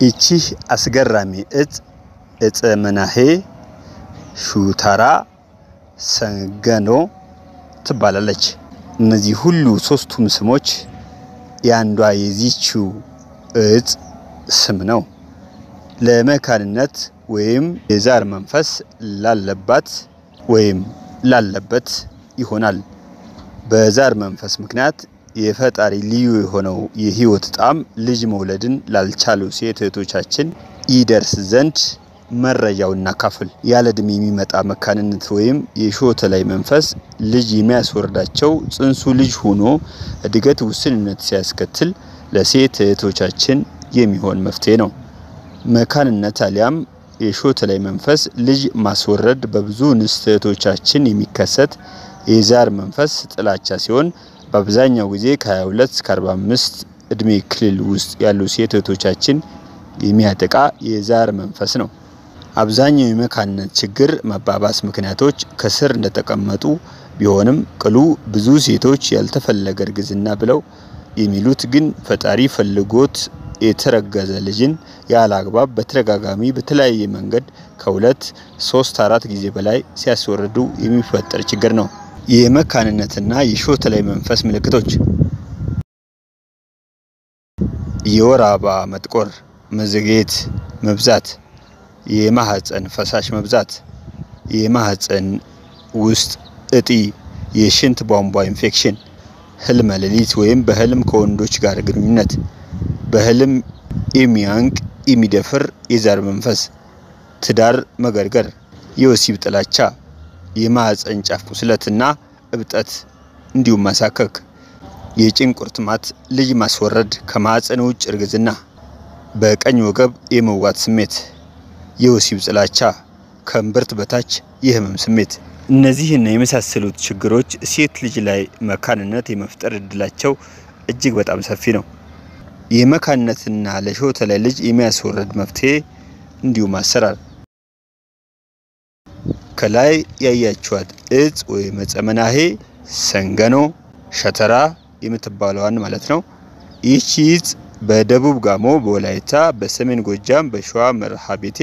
ይቺ አስገራሚ እጽ እፀ መናሄ ሹተራ ሰንገኖ ትባላለች። እነዚህ ሁሉ ሶስቱም ስሞች የአንዷ የዚችው እጽ ስም ነው። ለመካንነት ወይም የዛር መንፈስ ላለባት ወይም ላለበት ይሆናል። በዛር መንፈስ ምክንያት የፈጣሪ ልዩ የሆነው የሕይወት ጣዕም ልጅ መውለድን ላልቻሉ ሴት እህቶቻችን ይደርስ ዘንድ መረጃው እናካፍል። ያለ ዕድሜ የሚመጣ መካንነት ወይም የሾተ ላይ መንፈስ ልጅ የሚያስወርዳቸው ጽንሱ ልጅ ሆኖ እድገት ውስንነት ሲያስከትል ለሴት እህቶቻችን የሚሆን መፍትሄ ነው። መካንነት አሊያም የሾተ ላይ መንፈስ ልጅ ማስወረድ በብዙ እንስት እህቶቻችን የሚከሰት የዛር መንፈስ ጥላቻ ሲሆን በአብዛኛው ጊዜ ከ22 እስከ 45 እድሜ ክልል ውስጥ ያሉ ሴት እህቶቻችን የሚያጠቃ የዛር መንፈስ ነው። አብዛኛው የመካንነት ችግር መባባስ ምክንያቶች ከስር እንደተቀመጡ ቢሆንም ቅሉ ብዙ ሴቶች ያልተፈለገ እርግዝና ብለው የሚሉት ግን ፈጣሪ ፈልጎት የተረገዘ ልጅን ያለ አግባብ በተደጋጋሚ በተለያየ መንገድ ከሁለት ሶስት አራት ጊዜ በላይ ሲያስወርዱ የሚፈጠር ችግር ነው። የመካንነትና የሾተላይ መንፈስ ምልክቶች። የወር አበባ መጥቆር፣ መዘግየት፣ መብዛት፣ የማህፀን ፈሳሽ መብዛት፣ የማህፀን ውስጥ እጢ፣ የሽንት ቧንቧ ኢንፌክሽን፣ ህልመ ሌሊት ወይም በህልም ከወንዶች ጋር ግንኙነት፣ በህልም የሚያንቅ የሚደፍር የዛር መንፈስ፣ ትዳር መገርገር፣ የወሲብ ጥላቻ፣ የማህፀን ጫፍ ቁስለትና እብጠት እንዲሁም ማሳከክ፣ የጭን ቁርጥማት፣ ልጅ ማስወረድ፣ ከማህፀን ውጭ እርግዝና፣ በቀኝ ወገብ የመዋጥ ስሜት፣ የወሲብ ጥላቻ፣ ከእምብርት በታች የህመም ስሜት። እነዚህና የመሳሰሉት ችግሮች ሴት ልጅ ላይ መካንነት የመፍጠር እድላቸው እጅግ በጣም ሰፊ ነው። የመካንነትና ለሾተ ላይ ልጅ የሚያስወርድ መፍትሄ እንዲሁም አሰራር ከላይ ያያችኋት እጽ ወይም ዕፀ መናሄ ሰንገኖ ሸተራ የምትባለዋን ማለት ነው። ይህቺ እጽ በደቡብ ጋሞ፣ በወላይታ፣ በሰሜን ጎጃም፣ በሸዋ መርሃ ቤቴ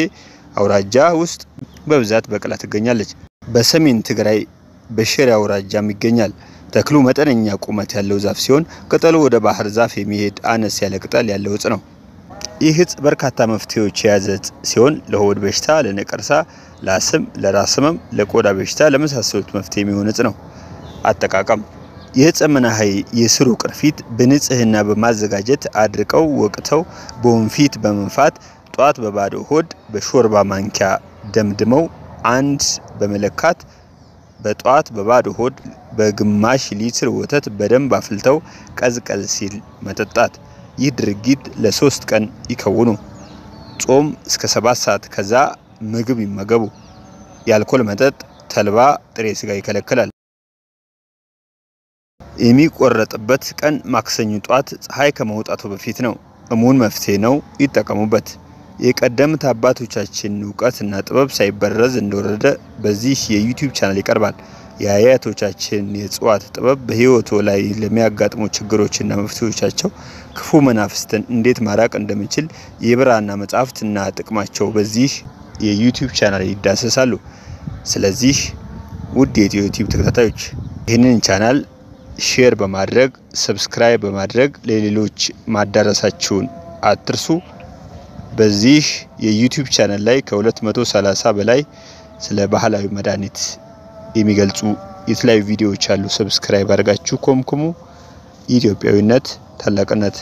አውራጃ ውስጥ በብዛት በቅላ ትገኛለች። በሰሜን ትግራይ በሽሬ አውራጃም ይገኛል። ተክሉ መጠነኛ ቁመት ያለው ዛፍ ሲሆን ቅጠሉ ወደ ባህር ዛፍ የሚሄድ አነስ ያለ ቅጠል ያለው እጽ ነው። ይህ እጽ በርካታ መፍትሄዎች የያዘ እጽ ሲሆን ለሆድ በሽታ፣ ለነቀርሳ፣ ለአስም፣ ለራስ ህመም፣ ለቆዳ በሽታ ለመሳሰሉት መፍትሄ የሚሆን እጽ ነው። አጠቃቀም መናሄ የስሩ ቅርፊት በንጽህና በማዘጋጀት አድርቀው ወቅተው በወንፊት በመንፋት ጧት በባዶ ሆድ በሾርባ ማንኪያ ደምድመው አንድ በመለካት በጧት በባዶ ሆድ በግማሽ ሊትር ወተት በደንብ አፍልተው ቀዝቀዝ ሲል መጠጣት። ይህ ድርጊት ለሶስት ቀን ይከውኑ። ጾም እስከ ሰባት ሰዓት ከዛ ምግብ ይመገቡ። የአልኮል መጠጥ፣ ተልባ፣ ጥሬ ስጋ ይከለክላል። የሚቆረጥበት ቀን ማክሰኞ ጧት ፀሐይ ከመውጣቱ በፊት ነው። እሙን መፍትሄ ነው፣ ይጠቀሙበት። የቀደምት አባቶቻችን እውቀትና ጥበብ ሳይበረዝ እንደወረደ በዚህ የዩቲዩብ ቻናል ይቀርባል። የአያቶቻችን የእጽዋት ጥበብ በሕይወቶ ላይ ለሚያጋጥሙ ችግሮችና መፍትሄዎቻቸው ክፉ መናፍስትን እንዴት ማራቅ እንደምችል የብራና መጻሕፍትና ጥቅማቸው በዚህ የዩቲዩብ ቻናል ይዳሰሳሉ። ስለዚህ ውድ የኢትዮ ቲዩብ ተከታታዮች ይህንን ቻናል share በማድረግ subscribe በማድረግ ለሌሎች ማዳረሳችሁን አትርሱ። በዚህ የዩቲዩብ ቻናል ላይ ከ230 በላይ ስለ ባህላዊ መድኃኒት የሚገልጹ የተለያዩ ቪዲዮዎች አሉ። subscribe አድርጋችሁ ኮምኩሙ። ኢትዮጵያዊነት ታላቅነት